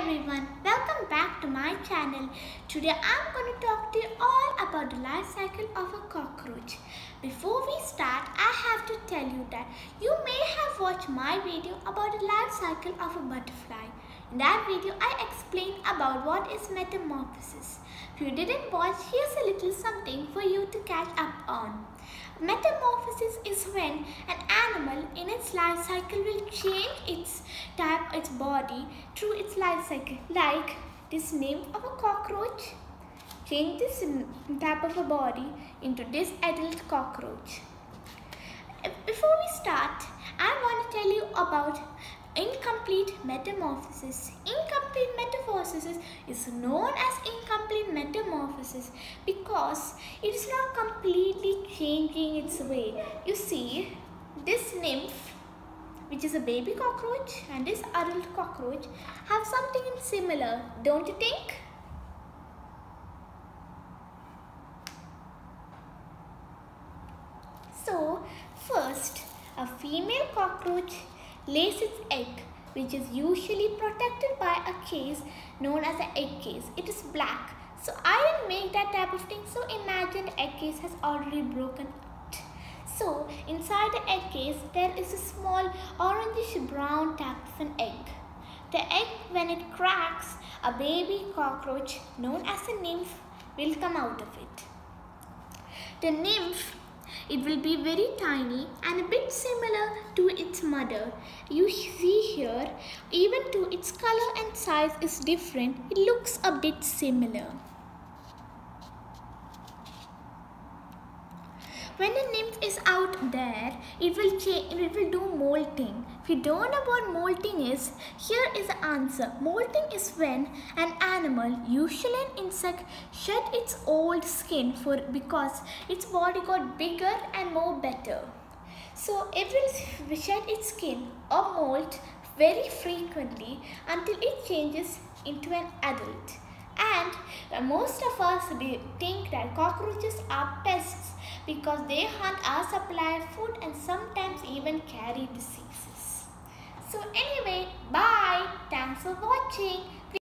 everyone, welcome back to my channel. Today I'm going to talk to you all about the life cycle of a cockroach. Before we start, I have to tell you that you may have watched my video about the life cycle of a butterfly. In that video, I explained about what is metamorphosis. If you didn't watch, here's a little something for you to catch up on. Metamorphosis is when an animal in its life cycle will change its its body through its life cycle. Like this nymph of a cockroach change this type of a body into this adult cockroach. Before we start, I want to tell you about incomplete metamorphosis. Incomplete metamorphosis is known as incomplete metamorphosis because it is not completely changing its way. You see, this nymph, which is a baby cockroach, and this adult cockroach have something similar, don't you think? So, first, a female cockroach lays its egg which is usually protected by a case known as an egg case. It is black. So I didn't make that type of thing. So imagine egg case has already broken. So inside the egg case there is a small orangish brown an egg. The egg when it cracks a baby cockroach known as a nymph will come out of it. The nymph it will be very tiny and a bit similar to its mother. You see here, even though its color and size is different, it looks a bit similar. When the nymph is out there, it will change, it will do molting. If you don't know what molting is, here is the answer. Molting is when an animal, usually an insect, shed its old skin for because its body got bigger and more better. So it will shed its skin or molt very frequently until it changes into an adult. And uh, most of us think that cockroaches are pests because they hunt our supply of food and sometimes even carry diseases. So anyway, bye. Thanks for watching.